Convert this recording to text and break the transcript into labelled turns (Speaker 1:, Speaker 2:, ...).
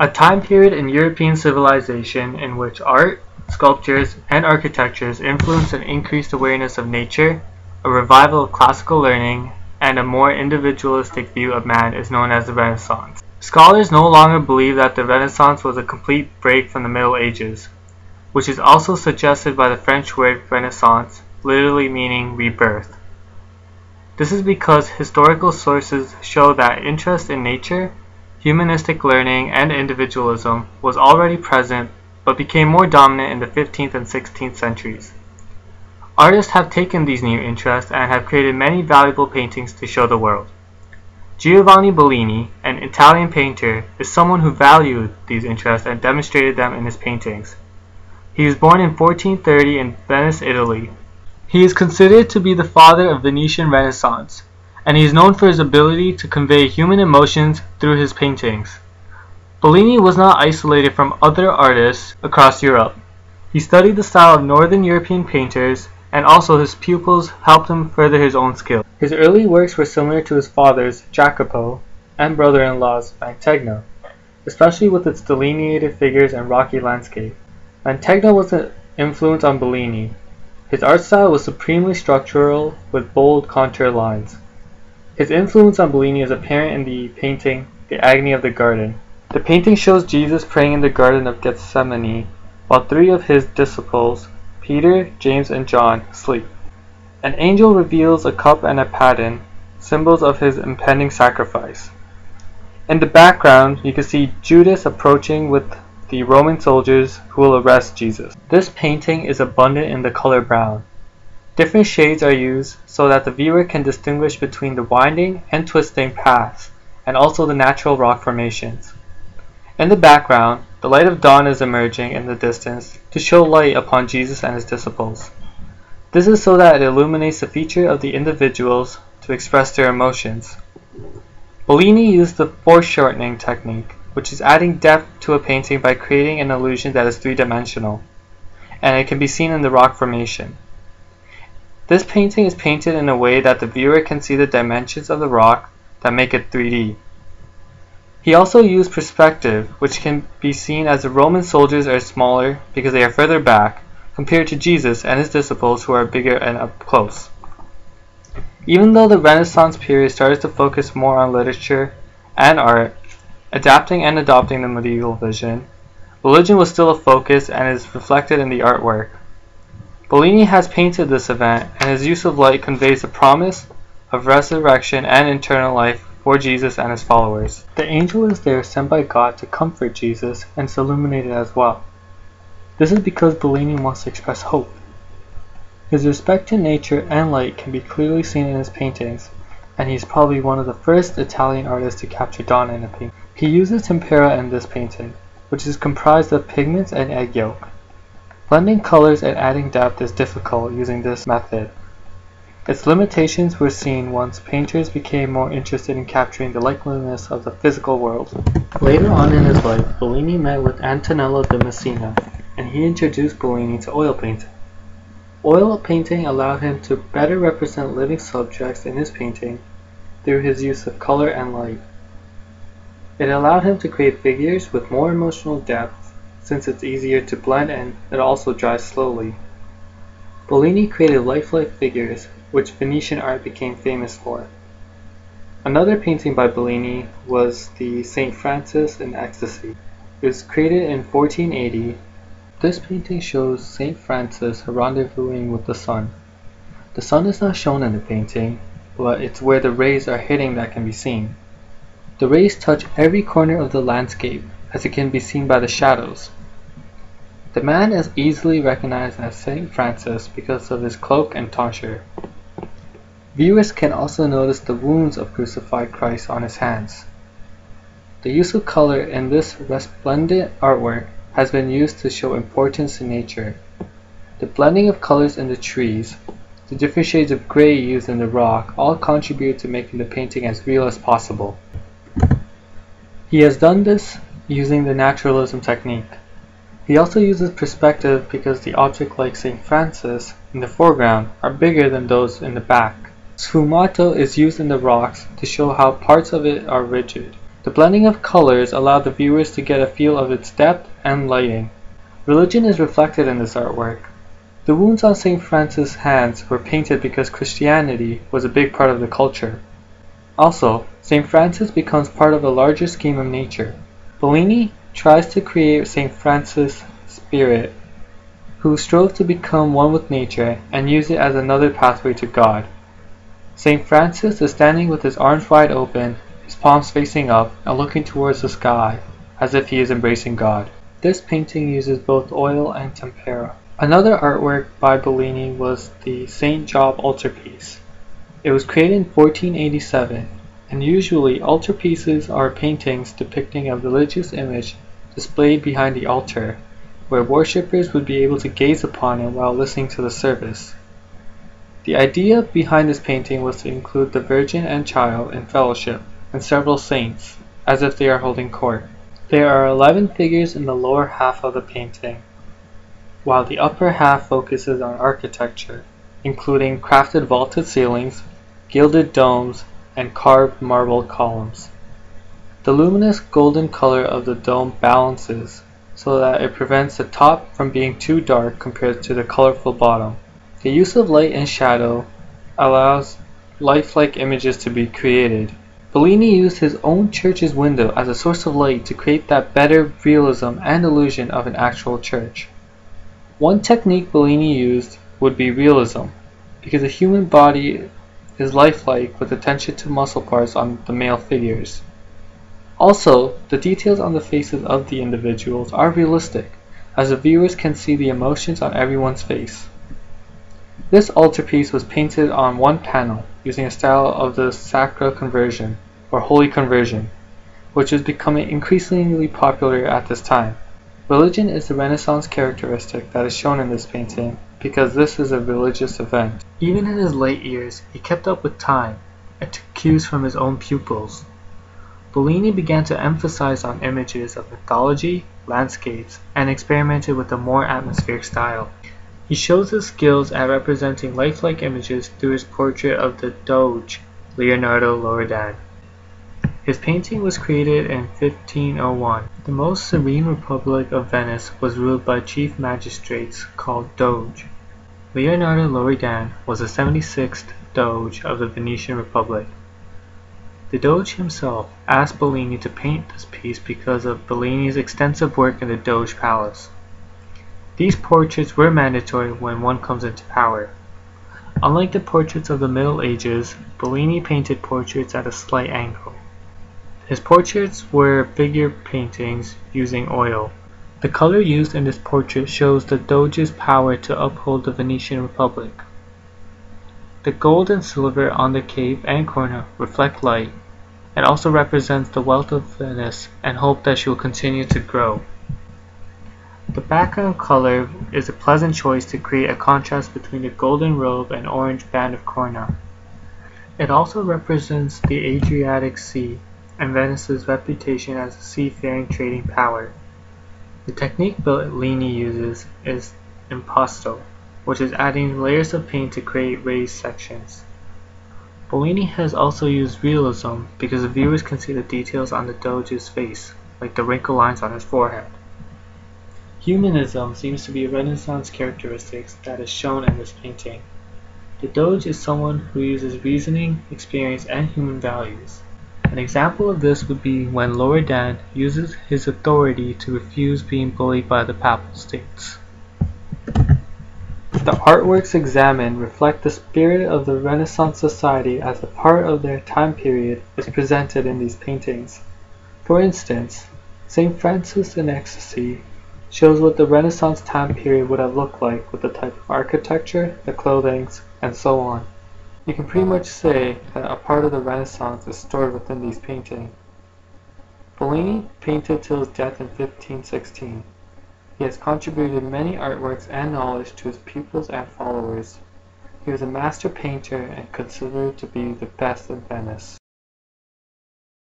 Speaker 1: A time period in European civilization in which art, sculptures, and architectures influenced an increased awareness of nature, a revival of classical learning, and a more individualistic view of man is known as the Renaissance. Scholars no longer believe that the Renaissance was a complete break from the Middle Ages, which is also suggested by the French word renaissance, literally meaning rebirth. This is because historical sources show that interest in nature Humanistic learning and individualism was already present but became more dominant in the 15th and 16th centuries. Artists have taken these new interests and have created many valuable paintings to show the world. Giovanni Bellini, an Italian painter, is someone who valued these interests and demonstrated them in his paintings. He was born in 1430 in Venice, Italy. He is considered to be the father of Venetian Renaissance and he is known for his ability to convey human emotions through his paintings. Bellini was not isolated from other artists across Europe. He studied the style of Northern European painters, and also his pupils helped him further his own skill. His early works were similar to his father's Jacopo and brother-in-law's Mantegna, especially with its delineated figures and rocky landscape. Mantegna was an influence on Bellini. His art style was supremely structural with bold contour lines. His influence on Bellini is apparent in the painting The Agony of the Garden. The painting shows Jesus praying in the Garden of Gethsemane while three of his disciples, Peter, James, and John, sleep. An angel reveals a cup and a paten, symbols of his impending sacrifice. In the background, you can see Judas approaching with the Roman soldiers who will arrest Jesus. This painting is abundant in the color brown. Different shades are used so that the viewer can distinguish between the winding and twisting paths and also the natural rock formations. In the background, the light of dawn is emerging in the distance to show light upon Jesus and his disciples. This is so that it illuminates the feature of the individuals to express their emotions. Bellini used the foreshortening technique, which is adding depth to a painting by creating an illusion that is three-dimensional, and it can be seen in the rock formation. This painting is painted in a way that the viewer can see the dimensions of the rock that make it 3D. He also used perspective, which can be seen as the Roman soldiers are smaller because they are further back, compared to Jesus and his disciples who are bigger and up close. Even though the Renaissance period started to focus more on literature and art, adapting and adopting the medieval vision, religion was still a focus and is reflected in the artwork. Bellini has painted this event, and his use of light conveys the promise of resurrection and eternal life for Jesus and his followers. The angel is there sent by God to comfort Jesus and is illuminated as well. This is because Bellini wants to express hope. His respect to nature and light can be clearly seen in his paintings, and he is probably one of the first Italian artists to capture dawn in a painting. He uses tempera in this painting, which is comprised of pigments and egg yolk. Blending colors and adding depth is difficult using this method. Its limitations were seen once painters became more interested in capturing the likeliness of the physical world. Later on in his life, Bellini met with Antonello da Messina, and he introduced Bellini to oil painting. Oil painting allowed him to better represent living subjects in his painting through his use of color and light. It allowed him to create figures with more emotional depth since it's easier to blend and it also dries slowly. Bellini created lifelike figures, which Venetian art became famous for. Another painting by Bellini was the St. Francis in Ecstasy. It was created in 1480. This painting shows St. Francis rendezvousing with the sun. The sun is not shown in the painting, but it's where the rays are hitting that can be seen. The rays touch every corner of the landscape, as it can be seen by the shadows. The man is easily recognized as Saint Francis because of his cloak and tonsure. Viewers can also notice the wounds of crucified Christ on his hands. The use of color in this resplendent artwork has been used to show importance in nature. The blending of colors in the trees, the different shades of gray used in the rock all contribute to making the painting as real as possible. He has done this using the naturalism technique. He also uses perspective because the objects like St. Francis in the foreground are bigger than those in the back. Sfumato is used in the rocks to show how parts of it are rigid, The blending of colors allowed the viewers to get a feel of its depth and lighting. Religion is reflected in this artwork. The wounds on St. Francis' hands were painted because Christianity was a big part of the culture. Also, St. Francis becomes part of a larger scheme of nature. Bellini tries to create St. Francis' spirit, who strove to become one with nature and use it as another pathway to God. St. Francis is standing with his arms wide open, his palms facing up and looking towards the sky, as if he is embracing God. This painting uses both oil and tempera. Another artwork by Bellini was the St. Job altarpiece. It was created in 1487, and usually altarpieces are paintings depicting a religious image displayed behind the altar, where worshippers would be able to gaze upon it while listening to the service. The idea behind this painting was to include the Virgin and Child in fellowship, and several saints, as if they are holding court. There are eleven figures in the lower half of the painting, while the upper half focuses on architecture, including crafted vaulted ceilings, gilded domes, and carved marble columns. The luminous golden color of the dome balances so that it prevents the top from being too dark compared to the colorful bottom. The use of light and shadow allows lifelike images to be created. Bellini used his own church's window as a source of light to create that better realism and illusion of an actual church. One technique Bellini used would be realism, because the human body is lifelike with attention to muscle parts on the male figures. Also, the details on the faces of the individuals are realistic, as the viewers can see the emotions on everyone's face. This altarpiece was painted on one panel, using a style of the Sacra Conversion, or Holy Conversion, which was becoming increasingly popular at this time. Religion is the Renaissance characteristic that is shown in this painting, because this is a religious event. Even in his late years, he kept up with time, and took cues from his own pupils. Bellini began to emphasize on images of mythology, landscapes, and experimented with a more atmospheric style. He shows his skills at representing lifelike images through his portrait of the Doge, Leonardo Loredan. His painting was created in 1501. The most serene republic of Venice was ruled by chief magistrates called Doge. Leonardo Loredan was the 76th Doge of the Venetian Republic. The Doge himself asked Bellini to paint this piece because of Bellini's extensive work in the Doge Palace. These portraits were mandatory when one comes into power. Unlike the portraits of the Middle Ages, Bellini painted portraits at a slight angle. His portraits were figure paintings using oil. The color used in this portrait shows the Doge's power to uphold the Venetian Republic. The gold and silver on the cape and corona reflect light. and also represents the wealth of Venice and hope that she will continue to grow. The background color is a pleasant choice to create a contrast between the golden robe and orange band of corona. It also represents the Adriatic Sea and Venice's reputation as a seafaring trading power. The technique Bellini uses is impasto, which is adding layers of paint to create raised sections. Bellini has also used realism because the viewers can see the details on the Doge's face, like the wrinkle lines on his forehead. Humanism seems to be a Renaissance characteristic that is shown in this painting. The Doge is someone who uses reasoning, experience, and human values. An example of this would be when Loredan uses his authority to refuse being bullied by the Papal States. The artworks examined reflect the spirit of the Renaissance society as a part of their time period is presented in these paintings. For instance, St. Francis in Ecstasy shows what the Renaissance time period would have looked like with the type of architecture, the clothings, and so on. You can pretty much say that a part of the Renaissance is stored within these paintings. Bellini painted till his death in 1516. He has contributed many artworks and knowledge to his pupils and followers. He was a master painter and considered to be the best in Venice.